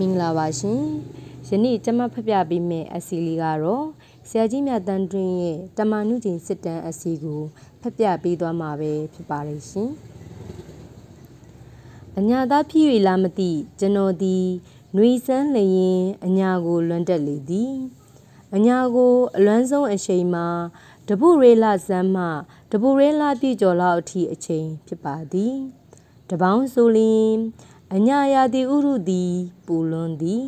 မင်္ဂလာပါရှင်ယနေ့ကျမဖတ်ပြပေးမယ့်အစီလေးကတော့ဆရာကြီးမြတ်တန်းတွင်ရဲ့တမန်နုကျင်စစ်တမ်းအစီကိုဖတ်ပြပေးသွားမှာပဲဖြစ်ပါတယ်ရှင်အညာသားဖြစ်၍လာမသိကျွန်တော်သည်နှွေစမ်းလျင်အညာကိုလွန်တက်လေသည်အညာကိုအလွမ်းဆုံးအချိန်မှာတပုရေလဇမ်းမှတပုရေလပြည့်ကျော်လောက်အထိအချိန်ဖြစ်ပါသည်တပေါင်းဆိုလျင် အညာရာတိဥရုသည်ပူလွန်သည်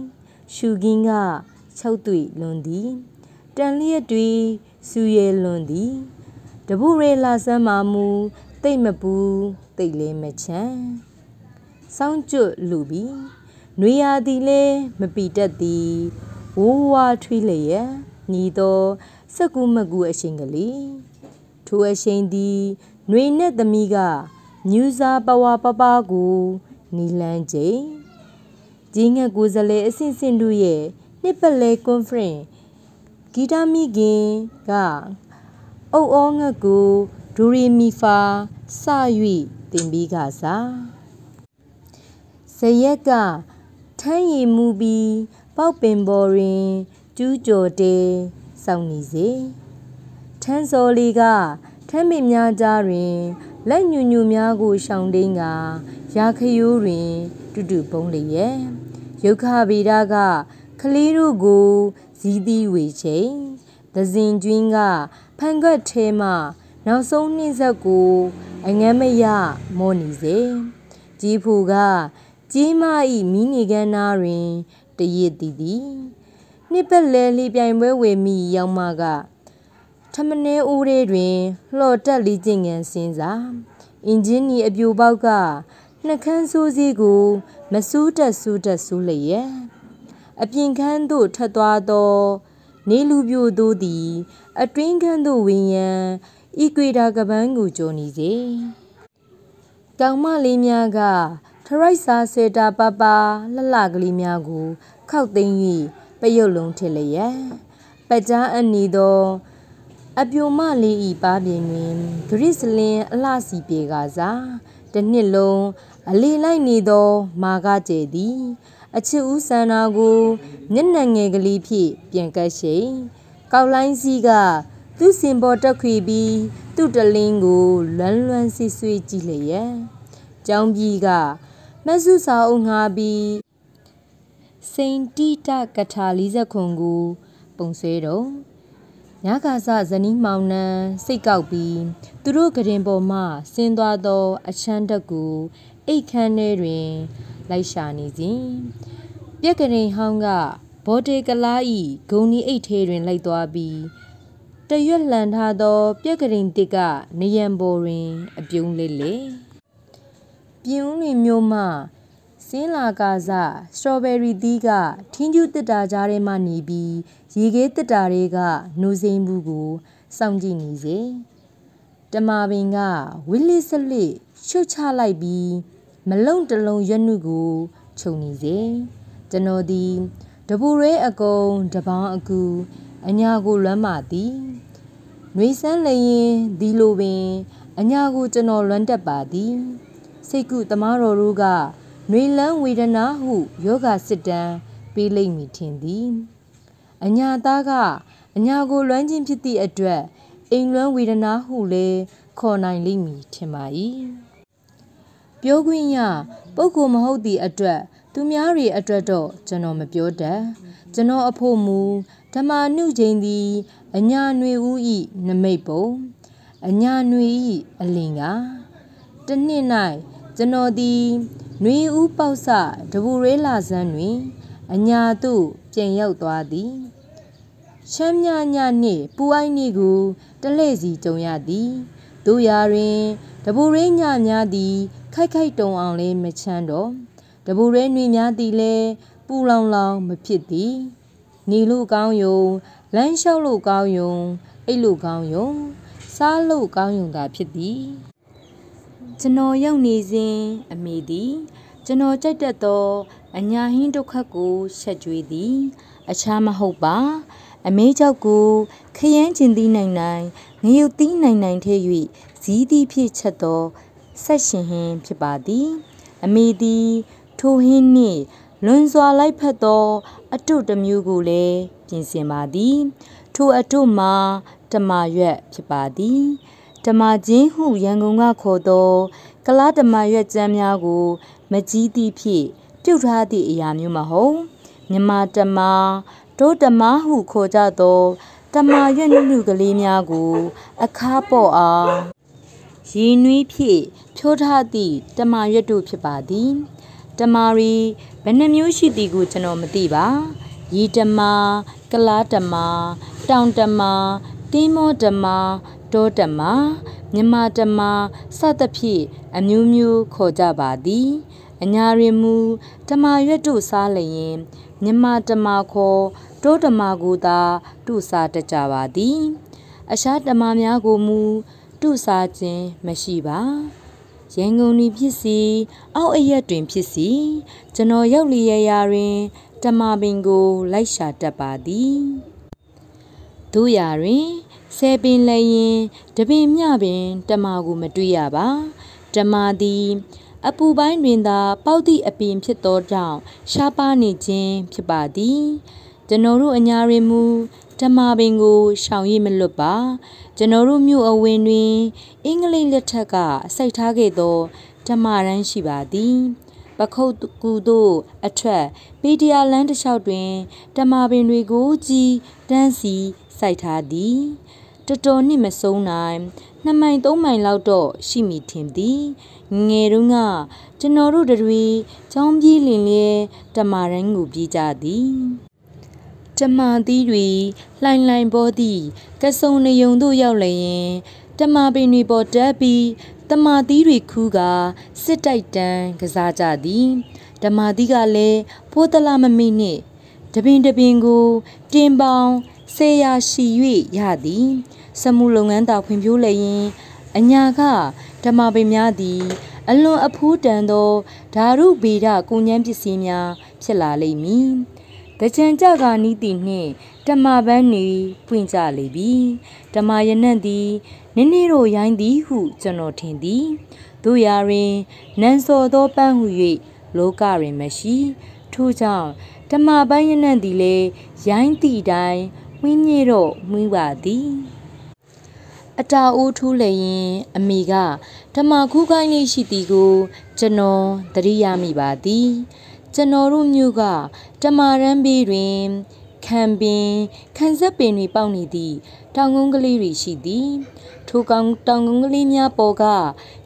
ရှုကင်းက၆တွေ့လွန်သည်တန်လျက်တွေစူရဲလွန်သည်တပုရေလာဆန်းမာမူတိတ်မပူတိတ်လဲမချမ်းစောင်းကျွတ်လူပြီးနွေရာသည်လဲမပီတတ်သည်ဝိုးဝါထွေးလျက်ညီသောစက်ကူမကူအရှင်ကလေးထိုအရှင်သည်နွေနဲ့သမီးကညူစာပဝါပပကို နီလန်းကျိဂျင်းငက်ကိုယ်စားလှယ်အဆင့်ဆင့်တို့ရဲ့နှစ်ပတ်လည်ကွန်ဖရင့်ဂီတာမိခင်ကအုတ်ဩငက်ကိုဒူရီမီဖာစ၍တင်ပြီးကစားဇရက်ကထမ်းရည်မူပြီးပေါက်ပင်ပေါ်တွင်ကျူးကျော်တဲစောင့်နေစေထန်းစော်လေးကထမ်းပင်များကြားတွင် လက်ညူညူများကိုရှောင်တိန်ကရာခရိုးတွင်တူတူပုံးလျက်ရုခဗေဒကကလေးတို့ကိုဇီးသီးဝေချိန်သဇင်ကျွင်းကဖန်ခွက်ထဲမှ နောက်ဆုံးနှင်းဆက်ကိုအငမ်းမရမောနေစေကြီးဖူကကြီးမဤမိနေကန်းနာတွင်တရစ်တီတီနှစ်ပတ်လဲလီပြိုင်ပွဲဝေမိရောက်မှက ထမနေဦးရဲတွင်လှော်တက်လီကျင့်ငန်းစင်းစာအင်ဂျင်နီအပြိုပေါက်ကနှခမ်းဆိုးစည်းကိုမစူးတက်စူးတက်စူးလျက်အပြင်ခန်းသို့ထပ်သွားသော နေလူပြိုတို့သည် အတွင်းခန်းသို့ဝင်ရန်ဤကွေတာကပန်းကိုကြိုနေစေတောင်မလေးများကထရိုက်စာစေတာပပလှလှကလေးများကိုခောက်သိမ်း၍ပယုတ်လုံးထစ်လျက်ပကြားအနီသော အပြိုမလေးဤပါပြင်တွင်ဂရစ်စလင်အလှစီပြေကစားတစ်နှစ်လုံးအလီလိုက်နေသော မာကကျဲသည် အချစ်ဦးဆန္နာကိုမျက်နှာငယ်ကလေးဖြင့်ပြန်ကတ်ရှိကောက်လိုင်းစီးကသူ့စင်ပေါ်တက်ခွေပြီးသူ့တလင်းကိုလွမ်းလွမ်းဆွဆွေးကြည့်လျက်ကျောင်းကြီးကမဆုစာအုပ်ငှားပြီးစိန်တိတကထာ40ခွန်ကို ပုံဆွဲတော့ ညခါစဇနီးမောင်နှံစိတ်ကောက်ပြီးသူတို့ကရင်ပေါ်မှဆင်းသွားသော အချမ်းတက်ကိုအိတ်ခမ်းထဲတွင် လိုက်ရှာနေစဉ်ပြက်ကရင်ဟောင်းကဘော်တေကလားဤဂုံနီအိတ်ထဲတွင်လိုက်သွားပြီးတရွက်လှန်ထားသော ပြက်ကရင်တစ်ကနေရန်ပေါ်တွင် အပြုံးလေးလေပြင်းဦးလွင်မြို့မှစင်းလာကားစစတော်ဘယ်ရီသီးကထင်းကျူးတစ်တာကြားထဲမှနေပြီး ရေခဲတစ်တာတွေကနှိုးစိမ့်မှုကိုစောင့်ကြည့်နေစေတမာပင်ကဝိလစ်စလစ်ရှုတ်ချလိုက်ပြီးမလုံတလုံးရွက်နှုကိုခြုံနေစေကျွန်တော်သည်တပူရဲအကုံတပေါင်းအကူအညာကိုလွမ်းမာသည်နှွေဆန်းလျင်ဒီလိုပင်အညာကိုကျွန်တော်လွမ်းတက်ပါသည်စိတ်ကူတမားတော်တို့ကနှွေလန်းဝေဒနာဟုယောဂစစ်တမ်းပေးလိမ့်မည်ထင်သည် အညာသားကအညာကိုလွမ်းခြင်းဖြစ်သည့်အတွက်အိမ်လွမ်းဝေဒနာဟုလည်းခေါ်နိုင်လိမ့်မည်ထင်ပါ၏ပြောခွင့်ရပုဂ္ဂိုလ်မဟုတ်သည့်အတွက်သူများတွေအတွက်တော့ကျွန်တော်မပြောတတ်ကျွန်တော်အဖို့မူဓမ္မနုချိန်သည်အညာຫນွေဦးဤနမိတ်ပုံအညာຫນွေဤအလင်ကတနှစ်၌ကျွန်တော်သည်ຫນွေဦးပေါက်စတဘူရဲလာဆန်းတွင် အညာသို့ပြန်ရောက်သွားသည် ရှမ်းမြညနှင့်ပူအိုင်းနီကိုတလဲ့စီကြုံရသည်တို့ရာတွင်တဘူရဲညများသည် ခိုက်ခိုက်တုံအောင်လည်းမချမ်းတော့တပူရဲနှွေများသည်လည်းပူလောင်လောင်မဖြစ်သည်နေလို့ကောင်းယုံလမ်းလျှောက်လို့ကောင်းယုံအိတ်လို့ကောင်းယုံစားလို့ကောင်းယုံသာဖြစ်သည်ကျွန်တော်ရောက်နေစဉ်အမိသည်ကျွန်တော်ကြိုက်တတ်သောအညာဟင်းဒုက္ခကိုဆက်ကြွေးသည်အခြားမဟုတ်ပါ အမေကြောက်ကိုခရမ်းကျင်သီးနိုင်နိုင်ငရုတ်သီးနိုင်နိုင်ထဲ၍ဇီးသီးဖြစ်ချက်သောဆက်ရှင်ဟင်းဖြစ်ပါသည် အမေသည်ထိုဟင်းနှင့်လွန်စွာလိုက်ဖက်သော အတုတစ်မျိုးကိုလည်းပြင်ဆင်ပါသည် ထိုအတုမှာတမရွက်ဖြစ်ပါသည်ဓမ္မချင်းဟုရန်ကုန်ကခေါ်သော ကလားဓမ္မရွက်ကျမ်းများကို မကြီးသည့်ဖြင့်ပြုတ်ထားသည့်အရာမျိုးမဟုတ်မြမတမ ဒုတမဟုခေါ်ကြသောတမရွက်နုနုကလေးများကို အခါပေါ့အောင်ရည်နွေးဖြင့်ဖြိုးထားသည့်တမရွက်တို့ဖြစ်ပါသည်တမာရီဘယ်နှမျိုးရှိသည်ကိုကျွန်တော်မသိပါရီတမာကလားတမာတောင်တမာတင်းမောတမာတောတမာမြမတမာစသဖြင့်အမျိုးမျိုးခေါ်ကြပါသည်အညာရင်မူတမာရွက်တို့စားလျင်မြမတမာခေါ် တောတမာကိုသာတုစားတကြပါသည် အရှားတမာများကိုမူတုစားခြင်းမရှိပါရန်ကုန်တွင်ဖြစ်စီအောက်အရက်တွင်ဖြစ်စီကျွန်တော်ရောက်လျက်ရာတွင် တမပင်ကိုလိုက်ရှာတတ်ပါသည်တို့ရာတွင်ဆယ်ပင်လည်းရင်တပင်မြပင်တမကိုမတွေ့ရပါတမသည်အပူပိုင်းတွင်သာ ပေါက်သည့်အပင်ဖြစ်သောကြောင့်ရှားပါနေခြင်းဖြစ်ပါသည် ကျွန်တော်တို့အညာရင်မူဓမ္မပင်ကိုရှောင်ရိပ်မလွတ်ပါကျွန်တော်တို့မြို့အဝင်တွင် အင်္ဂလိပ်လက်ထက်ကစိုက်ထားခဲ့သောဓမ္မရန်ရှိပါသည်ပခုတ်ကူတို့အထက်ပေတရာလန်းတစ်လျှောက်တွင်ဓမ္မပင်တွေကိုကြည်တန်းစီစိုက်ထားသည်တတော်နှင့်မဆုံးနိုင်နှစ်မိုင်သုံးမိုင်လောက်တော့ရှိမိထင်သည်ငယ်တုန်းကကျွန်တော်တို့တွေចောင်းပြေးလင်လဲဓမ္မရန်ကိုပြေးကြသည် တမန်သီးတွေလှိုင်လှိုင်ပေါ်သည့်ကဆုံနေုံတို့ရောက်လျင်တမပင်တွေပေါ်တက်ပြီးတမသီးတွေခူးကစစ်တိုက်တန်းကစားကြသည်ဓမ္မသီးကလည်းဖိုးတလာမမိနှင့်တပင်တပင်ကိုတင်ပေါင်းဆေးရရှိ၍ရသည်စမှုလုပ်ငန်းသာဖွံ့ဖြိုးလျင်အညာကဓမ္မပင်များသည် အလွန်အဖူးတန်သောဓာရုဗေဒကုဉ္ဉ္ပစ္စည်းများဖြစ်လာလိမ့်မည် တကြံကြကနီးသည်နှင့်ဓမ္မပန်းနေပွင့်ကြလေပြီဓမ္မယနံ့သည်နင်းနေတို့ရိုင်းသည်ဟုကျွန်တော်ထင်သည်တို့ရာတွင်နန်းစော်သောပန်းဟု၍လောကတွင်မရှိထို့ကြောင့်ဓမ္မပန်းယနံ့သည်လေရိုင်းသည့်တိုင်းမွင်းမြေတော့မွင်းပါသည်အတာအိုးထူးလျင် အမိကဓမ္မခုခိုင်းလေးရှိသည်ကို ကျွန်တော်သတိရမိပါသည် ကျွန်တော်တို့မြို့ကတမာရန်ဘေးတွင်ခံပင်ခံဆက်ပင်တွေပေါက်နေသည့်တောင်ကုန်းကလေးတွေရှိသည်ထိုကောင်တောင်ကုန်းကလေးများပေါ်က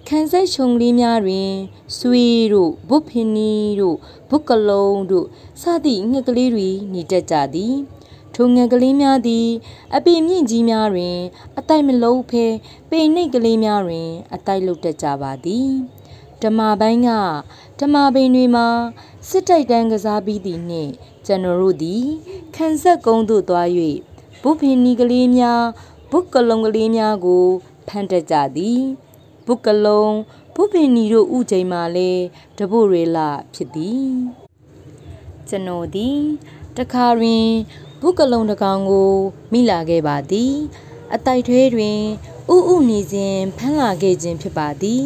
ခံဆက်ရှုံလေးများတွင်ဆွေတို့ဘုဖင်းနီတို့ဘုကလုံးတို့စသည့်ငှက်ကလေးတွေနေတတ်ကြသည်ထိုငှက်ကလေးများသည် အပင်မြင့်ကြီးများတွင် အတိုက်မလုံးဖဲပေနှိတ်ကလေးများတွင် အတိုက်လုတ်တတ်ကြပါသည် ဓမ္မပိုင်းကဓမ္မပင်တွေမှာစစ်တိုက်တန်းကစားပြီးသည်နှင့်ကျွန်တော်တို့သည်ခန်းဆက်ကုန်းသို့သွား၍ဘုဖင်နီကလေးများဘုကလုံးကလေးများကိုဖန်တက်ကြသည်ဘုကလုံးဘုဖင်နီတို့ဥချိန်မှာလဲတပုရေလာဖြစ်သည်ကျွန်တော်သည်တခါတွင်ဘုကလုံးတကောင်ကိုမိလာခဲ့ပါသည် အတိုက်ထွေးတွင်ဥဥနေစဉ်ဖမ်းလာခဲ့ခြင်းဖြစ်ပါသည်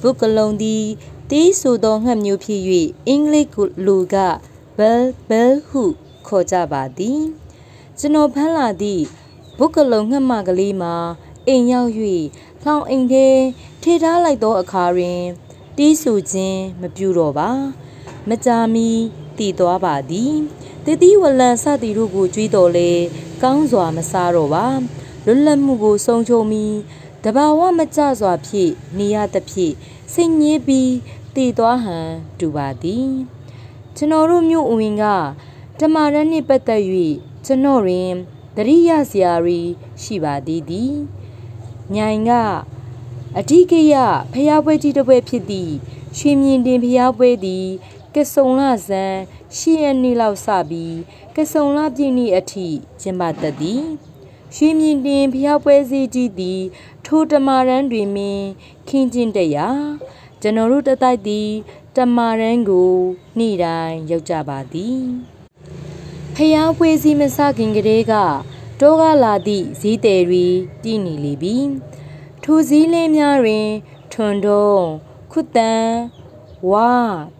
ဘုကလုံးသည်တီးဆိုသောငှက်မျိုးဖြစ်၍အင်္ဂလိပ်လူက bell bell ဟုခေါ်ကြပါသည်ကျွန်တော်ဖမ်းလာသည့်ဘုကလုံငှက်မကလေးမှာအိမ်ရောက်၍လောင်အိမ်ထဲထေထားလိုက်သောအခါတွင်တီးဆူခြင်းမပြုတော့ပါ မကြာမီတည်သွားပါသည်တတိဝလန်စသည်တို့ကိုကြွေးတော်လေကောင်းစွာမစားတော့ပါလွတ်လပ်မှုကိုဆုံးချုံမီ တဘာဝမကြစွာဖြင့်နေရသဖြင့်စိတ်ငြိပြီးတည်သွားဟန်တူပါသည်ကျွန်တော်တို့မြို့ဝင်ကဓမ္မရန်နှင့်ပတ်သက်၍ကျွန်တော်တွင်တရိယစရာရီရှိပါသည်သည်ညိုင်ကအဓိကရဖျားပွဲကြီးတစ်ပွဲဖြစ်သည့်ရွှေမြင့်တင်ဖျားပွဲသည်ကစုံလဇန်ရှီရနီလောက်စပြီးကစုံလပြည့်နေ့အထိကျင်းပတတ်သည် ရွှေမြင့်တင်ဖျားပွဲစည်းကြီးသည် ထိုတမာရန်တွင်မင်းခင်းကျင်းတရာကျွန်တော်တို့တတိုက်သည် တမာရန်ကိုနေ့တိုင်းရောက်ကြပါသည်ဖျားပွဲစည်းမစခင်ကလေးကတောကလာသည့်ဈေးတယ်တွေတည်နေလေပြီထိုဈေးလေးများတွင် ထွန်တုံးခုတန်ဝါ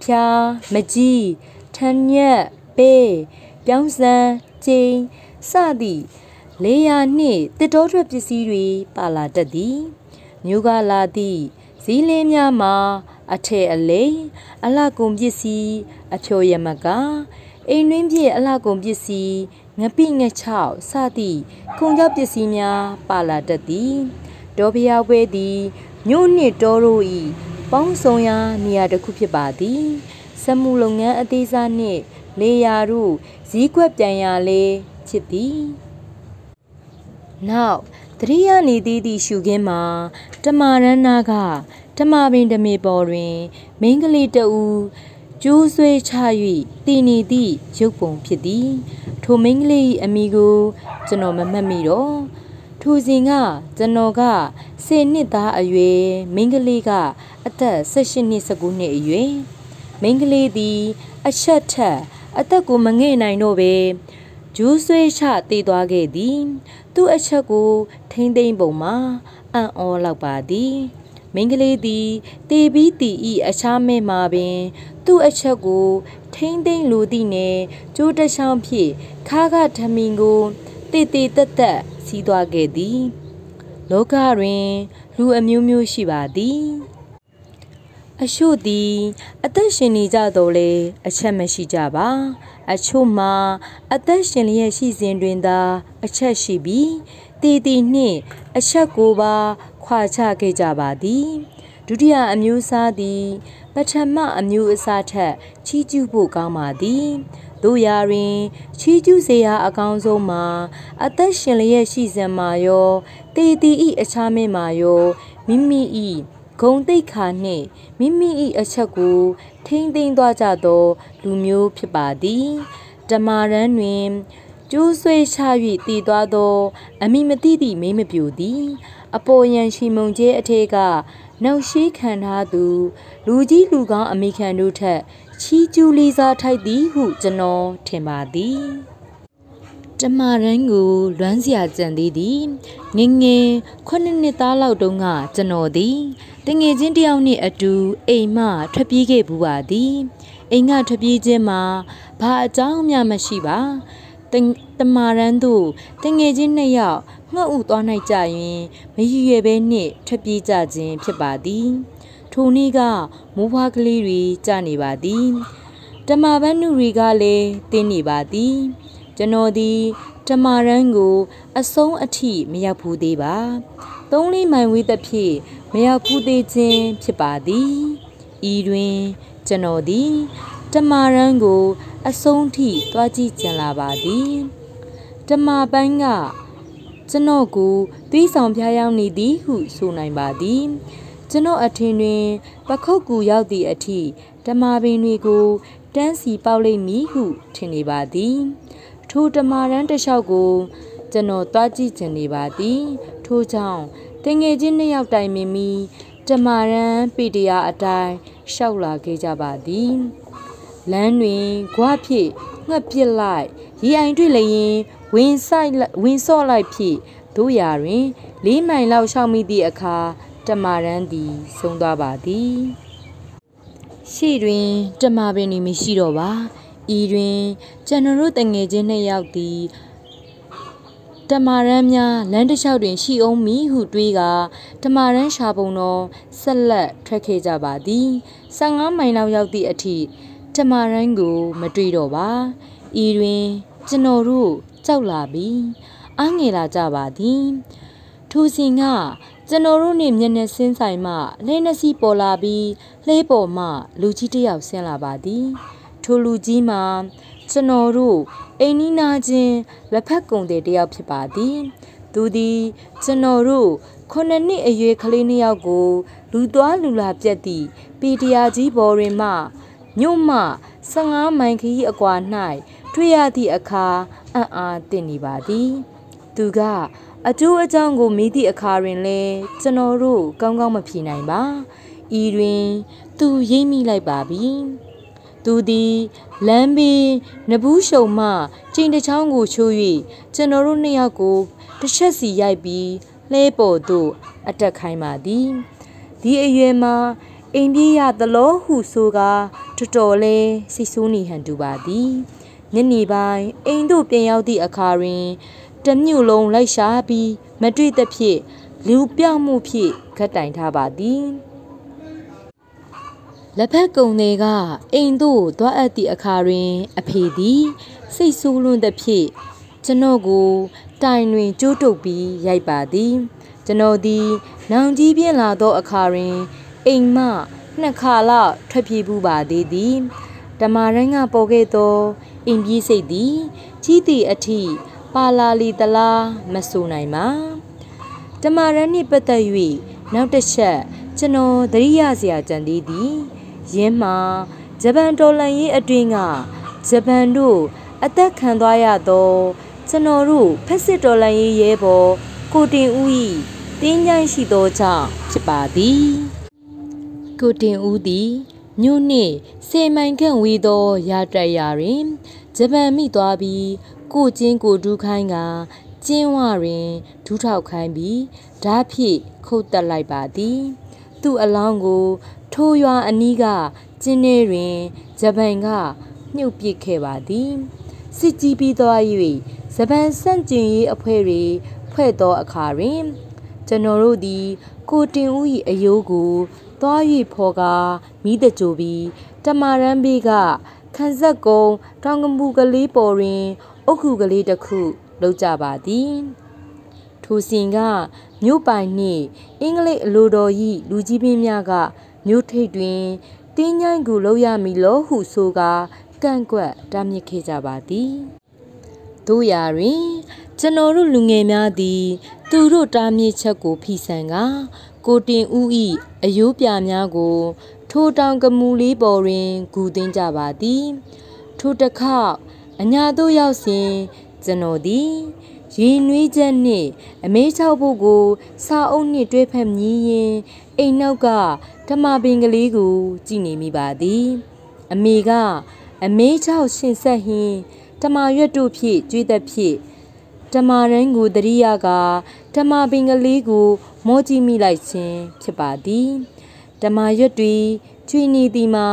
ဖျားမကြီးထန်ညက်ပေးပြောင်းစံကျင်းစသည့် လေယာနှင့်တစ်တော်ထွက်ပစ္စည်းတွေပါလာတတ်သည်မြို့ကလာသည့်ဇီးလင်းများမှာ အထက်အလိမ်အလှကုန်ပစ္စည်းအဖြိုရမကအိမ်တွင်းပြည့်အလှကုန်ပစ္စည်းငပိငချောက်စသည့်ခုံကြောက်ပစ္စည်းများပါလာတတ်သည်ဒေါ်ဖျားပွဲသည်မြို့နှင့်တောတို့၏ပေါင်းစုံရာနေရာတစ်ခုဖြစ်ပါသည်စက်မှုလုပ်ငန်းအသေးစားနှင့်လေယာတို့ဈီးကွက်ပြန်ရလေဖြစ်သည် နောက်တရိယာနေသေးသည့်ရှုခင်းမှာတမာရန်နာကတမာပင်ဓမေပေါ်တွင် မိန်းကလေးတဦးကျိုးဆွဲချ၍တည်နေသည့်ရုပ်ပုံဖြစ်သည် ထိုမိန်းကလေး၏အမိကို ကျွန်တော်မမှတ်မိတော့ထိုစဉ်ကကျွန်တော်က10နှစ်သားအရွယ်မိန်းကလေးကအသက်18နှစ်19နှစ်အရွယ်မိန်းကလေးသည် အချက်ထက်အသက်ကိုမငဲ့နိုင်တော့ပဲ ဂျူးဆွေးချတည်သွားခဲ့သည် သူ့အချက်ကိုထိမ့်သိမ့်ပုံမှာအံ့ဩလောက်ပါသည်မိန်းကလေးသည်တေပြီးတီဤအခြားမဲ့မှာပင် သူ့အချက်ကိုထိမ့်သိမ့်လိုသည့်နယ်ကျိုးတချောင်းဖြင့်ခါခထမင်းကိုတေတေတက်တက်စီးသွားခဲ့သည် လောကတွင် လူအမျိုးမျိုးရှိပါသည် အချို့သည် အသက်ရှင်နေကြတော့လေအချက်မရှိကြပါ အချို့မှာ အသက်ရှင်လျက်ရှိစဉ်တွင်သာ အချက်ရှိပြီးတည်တည်နှင့် အချက်ကိုပါ ခွာချခဲ့ကြပါသည်ဒုတိယအမျိုးအစားသည် ပထမအမျိုးအစားထက်ချီးကျူးဖို့ကောင်းပါသည်တို့ရာတွင်ချီးကျူးစေရာအကောင်းဆုံးမှာ အသက်ရှင်လျက်ရှိစဉ်မှာရောတည်တည်ဤအခြားမင်းမှာရောမိမိဤ ဂုံတိတ်ခါနှင့်မိမိ၏အချက်ကို ထိမ့်သိမ်းသွားကြသော လူမျိုးဖြစ်ပါသည်တမာရန်တွင်ကျိုးဆွေးချ၍တည်သွားသော အမိမတိသည့်မိမပြူသည် အပေါ်ယံရှိမုံကျဲအထက်ကနောက်ရှိခံထားသူ လူကြီးလူကောင်းအမိခံတို့ထက်ချီးကျူးလေးစားထိုက်သည်ဟုကျွန်တော်ထင်ပါသည် တမရန်ကိုလွမ်းစရာကြံသေးသည်ငငယ်ခုနှစ်နှစ်သားလောက်တုန်းကကျွန်တော်သည်တငယ်ချင်းတယောက်နှင့်အတူအိမ်မှထွက်ပြေးခဲ့ဘူးပါသည်အိမ်ကထွက်ပြေးခြင်းမှာဘာအကြောင်းမှမရှိပါတမာရန်တို့တငယ်ချင်းနှစ်ယောက်ငှက်ဥသွားနိုင်ကြရင်မရည်ရွယ်ပဲနှင့်ထွက်ပြေးကြခြင်းဖြစ်ပါသည်ထိုနေ့ကမိုးဖွားကလေးတွေကြနေပါသည်တမာပန်းနုတွေကလည်းတင်းနေပါသည် ကျွန်တော်သည်တမာရန်ကို အဆုံးအထိမရောက်ဘူးသေးပါသုံးလေးမိုင်ဝေးသဖြင့်မရောက်ဘူးသေးခြင်းဖြစ်ပါသည်ဤတွင် ကျွန်တော်သည်တမာရန်ကို အဆုံးထိသွားကြည့်ကြလာပါသည်တမာပန်းကကျွန်တော်ကိုသွေးဆောင်ဖျားယောင်းနေသည်ဟုဆိုနိုင်ပါသည်ကျွန်တော်အထင်တွင် ပခုတ်ကူရောက်သည့်အထိဓမ္မပင်တွေကိုတန်းစီပေါက်လိမ့်မည်ဟုထင်နေပါသည် ထိုဓမ္မရန်တလျှောက်ကိုကျွန်တော်တွားကြည့်ကျင်နေပါသည်ထို့ကြောင့်တငယ်ချင်းနှစ်ယောက်တိုင်မင်မီဓမ္မရန်ပေတရာအတိုင်းရှောက်လာခဲ့ကြပါသည်လမ်းတွင်ဂွဖြင့်ငှက်ပစ်လိုက်ရေအိုင်တွေ့လျင်ဝင်ဆိုင်ဝင်ဆော့လိုက်ဖြင့်တို့ရာတွင်လေးမိုင်လောက်ရှောက်မိသည့်အခါတမရန်သည်ဆုံးသွားပါသည်ရှေ့တွင် တမပင်နေမရှိတော့ပါ ဤတွင်ကျွန်တော်တို့တငယ်ချင်းနှစ်ယောက်သည်တမာရန်များလမ်းတစ်လျှောက်တွင်ရှိအောင်မီဟုတွေးကတမာရန်ရှာပုံတော်ဆက်လက်ထွက်ခဲ့ကြပါသည်15မိုင်လောက်ရောက်သည့်အထိတမာရန်ကို မတွေ့တော့ပါဤတွင် ကျွန်တော်တို့ကြောက်လာပြီးအားငယ်လာကြပါသည်ထိုစဉ်ကကျွန်တော်တို့နှင့်မျက်နှာစင်းဆိုင်မှလဲနှစီပေါ်လာပြီးလှဲပေါ်မှ လူကြီးတစ်ယောက်ဆင်းလာပါသည် ထိုလူကြီးမှာကျွန်တော်တို့အိမ်နီးနားချင်းလက်ဖက်ကုန်တဲ့တယောက်ဖြစ်ပါသည်သူသည်ကျွန်တော်တို့ခုနှစ်နှစ်အရွယ်ကလေးနှစ်ယောက်ကိုလူသွားလူလာပြက်သည့်ပီတရာကြီးဘော်တွင်မှမြို့မှ15မိုင်ခရီးအကွာ၌တွေ့ရသည့်အခါအံ့အားသင့်နေပါသည် သူကအကျိုးအကြောင်းကိုမေးသည့်အခါတွင်လဲကျွန်တော်တို့ကောင်းကောင်းမဖြေနိုင်ပါဤတွင် သူရိပ်မိလိုက်ပါပြီ သူသည်လမ်းဘေးနဘူးရှုံမှချိန်တစ်ချောင်းကိုချိုး၍ကျွန်တော်တို့နှစ်ယောက်ကိုတစ်ချက်စီရိုက်ပြီးလှဲပေါ်သို့အတက်ခိုင်းပါသည်ဒီအရွယ်မှာအိမ်ပြေးရသလိုဟုဆိုကာတော်တော်လေးစိတ်ဆိုးနေဟန်တူပါသည်ညနေပိုင်းအိမ်သို့ပြန်ရောက်သည့်အခါတွင်တမြို့လုံးလိုက်ရှာပြီးမတွေ့သဖြင့်လူပြောက်မှုဖြင့်ခတ်တိုင်ထားပါသည် လက်ဖက်ကုံတွေကအိမ်သို့သွားအပ်သည့်အခါတွင် အဖေသည် စိတ်ဆိုးလွန်းသဖြင့်ကျွန်တော်ကို တိုင်တွင်ကြိုးတုပ်ပြီးရိုက်ပါသည်ကျွန်တော်သည် နောင်ကြီးပြင်းလာသောအခါတွင် အိမ်မှနှစ်ခါလောက်ထွက်ပြေးပူပါသေးသည်တမာရင်းကပေါ်ခဲ့သောအိမ်ကြီးစိတ်သည်ကြီးသည့်အထိပါလာလီတလားမဆိုနိုင်ပါတမာရန်နှင့်ပတ်သက်၍နောက်တစ်ချက်ကျွန်တော်သတိရစရာကြံသေးသည် ယင်းမှာဂျပန်တော်လှန်ရေးအတွင်းကဂျပန်တို့အသက်ခံသွားရသောကျွန်တော်တို့ဖက်စစ်တော်လှန်ရေးရဲဘော်ကိုတင်ဦး၏တင်းကြိုင်းရှိသောကြောင့်ဖြစ်ပါသည်ကိုတင်ဦးသည်မြို့နှင့်စေမိုင်ခန့်ဝေးသောရာတက်ရာတွင်ဂျပန်မိသွားပြီးကိုချင်းကိုဒူးခိုင်းကကျင်းဝတွင်ဒူးထောက်ခိုင်းပြီးဓာဖြင့်ခုတ်တက်လိုက်ပါသည် သူ့အလောင်းကို ထိုရွာအနီးကကျင်းထဲတွင်ဂျပန်ကမြုပ်ပစ်ခဲ့ပါသည်စစ်ကြီးပြီးသွား၍ဂျပန်စန့်ကျင်ရေးအဖွဲ့တွေဖွဲ့သောအခါတွင်ကျွန်တော်တို့သည် ကိုတင်ဦး၏အယိုးကိုသွား၍ဖော်ကာမိတကြိုပြီးတမာရန်ဘေးကခန်းဆက်ကုန်းတောင်ကမူကလေးပေါ်တွင် အုတ်ခုကလေးတစ်ခုလောက်ကြပါသည်ထိုစဉ်ကမြို့ပိုင်နှင့်အင်္ဂလိပ်အလိုတော်၏လူကြီးပင်များက မြို့ထိပ်တွင်တင်းញိုင်းကိုလောက်ရမည်လို့ဟုဆိုကာကန့်ကွက်တားမြစ်ခဲ့ကြပါသည်တို့ရာတွင် ကျွန်တော်တို့လူငယ်များသည် သူတို့တားမြစ်ချက်ကိုဖိဆန်ကကိုတင်ဦး၏အယိုးပြများကို ထိုတောင်ကမူလေးပေါ်တွင်ဂူသွင်းကြပါသည် ထိုတစ်ခေါက်အညာတို့ရောက်စဉ်ကျွန်တော်သည် ရေနွေးချက်နှင့် အမေးချောက်ဖို့ကို စာအုပ်နှင့်တွဲဖက်မြည်ရင်အိမ်နောက်ကဓမ္မပင်ကလေးကို ကြည်နေမိပါသည် အမေကအမေးချောက်ရှင်ဆက်ဟင်းဓမ္မရွက်တို့ဖြင့်ကျွေးသက်ဖြင့်ဓမ္မရန်ကိုတရိယာကဓမ္မပင်ကလေးကို မောကြည့်မိလိုက်ခြင်းဖြစ်ပါသည်ဓမ္မရွက်တွေကျွေးနေသည်မှာ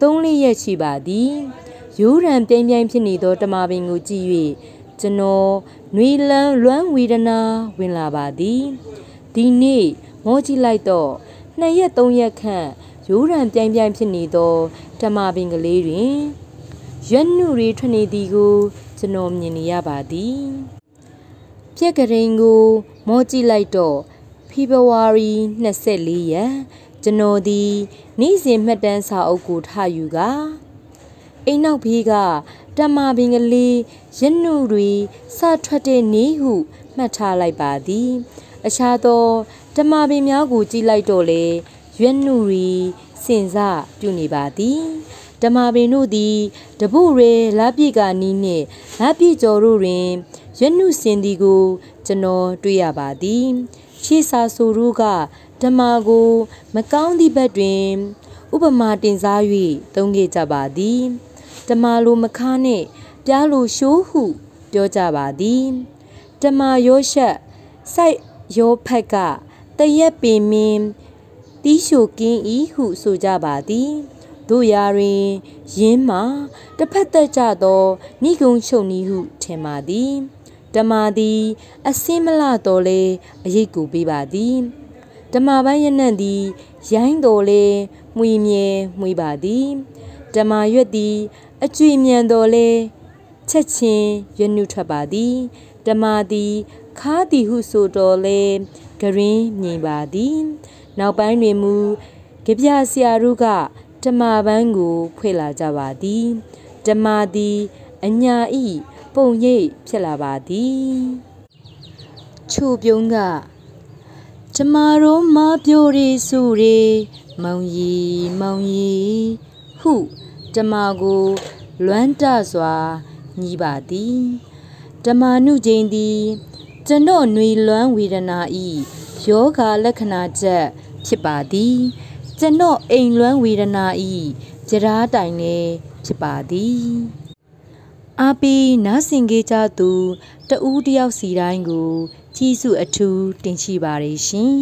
သုံးလေးရက်ရှိပါသည်ရိုးရံပြိုင်ပြိုင်ဖြစ်နေသောဓမ္မပင်ကိုကြည့်၍ ကျွန်တော်နှွေလန်းလွမ်းဝေဒနာဝင်လာပါသည်ဒီနေ့မောကြည့်လိုက်တော့နှစ်ရက်သုံးရက်ခန့်ရိုးရံပြိုင်ပြိုင်ဖြစ်နေသောဓမ္မပင်ကလေးတွင်ရွက်နှုတွေထွက်နေသည်ကို ကျွန်တော်မြင်နေရပါသည်ပြက်ကရင်ကို မောကြည့်လိုက်တော့ဖေဖော်ဝါရီ24ရက်ကျွန်တော်သည်နေ့စဉ်မှတ်တမ်းစာအုပ်ကိုထားယူကအိမ်နောက်ဖေးက တမပင်ကလေးရနှုတွေစထွက်တဲ့နေဟုမှတ်ထားလိုက်ပါသည်အခြားသောဓမ္မပင်များကိုကြည့်လိုက်တော့လေရွက်နှုတွေစင်စပြုနေပါသည်ဓမ္မပင်တို့သည်တပုရေလက်ပြကနီးနှင့်လက်ပြကျော်တို့တွင်ရွက်နှုစင်သည်ကို ကျွန်တော်တွေ့ရပါသည်ရှေးစာဆိုတို့ကဓမ္မကို မကောင်းသည့်ဘက်တွင် ဥပမာတင်စား၍သုံးခဲ့ကြပါသည် ဓမ္မလိုမခါနှင့် ပြားလိုရှိုးဟုပြောကြပါသည်ဓမ္မရောရှက်စိုက်ရောဖက်ကတရက်ပင်မင်းတီးရှိုကင်းဤဟုဆိုကြပါသည်တို့ရာတွင်ယင်းမှာတစ်ဖက်သက်ကြသောဏိဂုံချုပ်နီးဟုထင်ပါသည်ဓမ္မသည် အစင်းမလတော်လဲအရေးကိုပေးပါသည်ဓမ္မပိုင်းရနံ့သည်ရိုင်းတော်လဲမှွေမြဲမှွေပါသည်ဓမ္မရွက်သည် အကျွေမြန်တော်လဲချက်ချင်းရွနှုထွက်ပါသည်ဓမ္မသည်ခါသည်ဟုဆိုတော်လဲဂရင်းမြင်ပါသည် နောက်ပိုင်းတွင်မူကြပြဆရာတို့ကဓမ္မပန်းကိုဖွင့်လာကြပါသည်ဓမ္မသည်အညာဤပုံရိပ်ဖြစ်လာပါသည်ချိုပြုံးကဓမ္မတို့မပြိုရီစုရီမောင်ရီမောင်ရီဟု ဓမ္မကို လွမ်းတစွာညီးပါသည်ဓမ္မနုကျင်းသည်ကျွန်တော်ຫນွေလွမ်းဝေဒနာဤယောဂလက္ခဏာချက်ဖြစ်ပါသည်ကျွန်တော်အိမ်လွမ်းဝေဒနာဤကြရာတိုင်နေဖြစ်ပါသည်အာပီနားဆင်ကြကြသူတဦးတယောက်စီတိုင်းကိုကြီးစုအထူးတင်ရှိပါရရှင်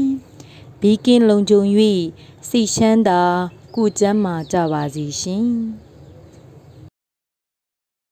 ဘီကင်းလုံခြုံ၍စိတ်ချမ်းသာကိုကျမ်းမာကြပါစီရှင်။